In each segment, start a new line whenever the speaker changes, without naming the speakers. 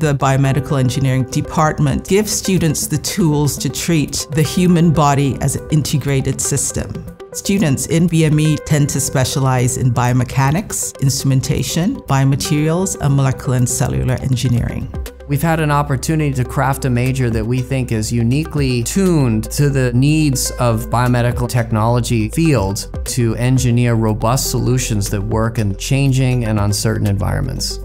The biomedical engineering department gives students the tools to treat the human body as an integrated system. Students in BME tend to specialize in biomechanics, instrumentation, biomaterials, and molecular and cellular engineering.
We've had an opportunity to craft a major that we think is uniquely tuned to the needs of biomedical technology fields to engineer robust solutions that work in changing and uncertain environments.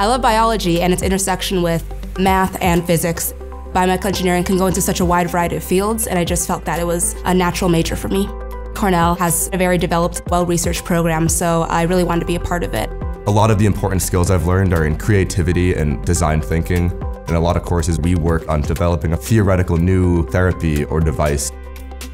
I love biology and its intersection with math and physics. Biomedical engineering can go into such a wide variety of fields, and I just felt that it was a natural major for me. Cornell has a very developed, well-researched program, so I really wanted to be a part of it.
A lot of the important skills I've learned are in creativity and design thinking. In a lot of courses, we work on developing a theoretical new therapy or device.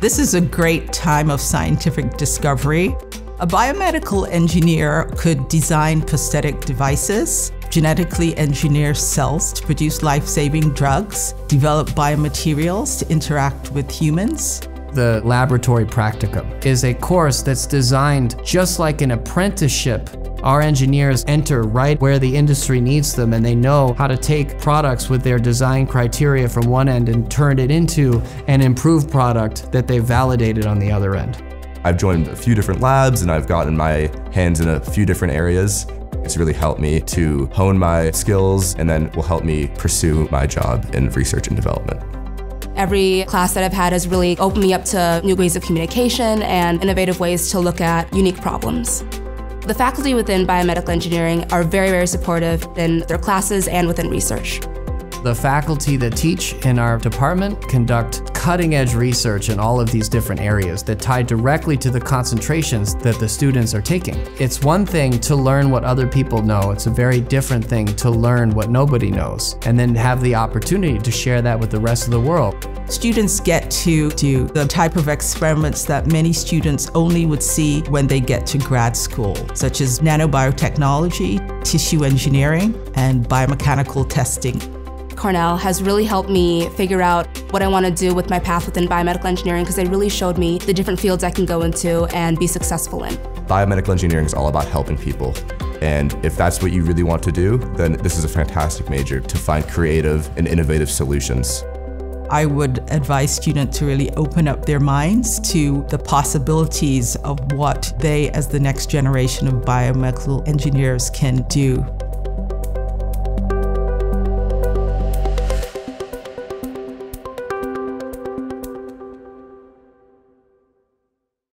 This is a great time of scientific discovery. A biomedical engineer could design prosthetic devices, genetically engineer cells to produce life-saving drugs, develop biomaterials to interact with humans,
the Laboratory Practicum is a course that's designed just like an apprenticeship our engineers enter right where the industry needs them and they know how to take products with their design criteria from one end and turn it into an improved product that they've validated on the other end.
I've joined a few different labs and I've gotten my hands in a few different areas. It's really helped me to hone my skills and then will help me pursue my job in research and development.
Every class that I've had has really opened me up to new ways of communication and innovative ways to look at unique problems. The faculty within biomedical engineering are very, very supportive in their classes and within research.
The faculty that teach in our department conduct cutting edge research in all of these different areas that tie directly to the concentrations that the students are taking. It's one thing to learn what other people know, it's a very different thing to learn what nobody knows and then have the opportunity to share that with the rest of the world.
Students get to do the type of experiments that many students only would see when they get to grad school, such as nanobiotechnology, tissue engineering, and biomechanical testing.
Cornell has really helped me figure out what I want to do with my path within biomedical engineering because they really showed me the different fields I can go into and be successful in.
Biomedical engineering is all about helping people. And if that's what you really want to do, then this is a fantastic major to find creative and innovative solutions.
I would advise students to really open up their minds to the possibilities of what they, as the next generation of biomedical engineers, can do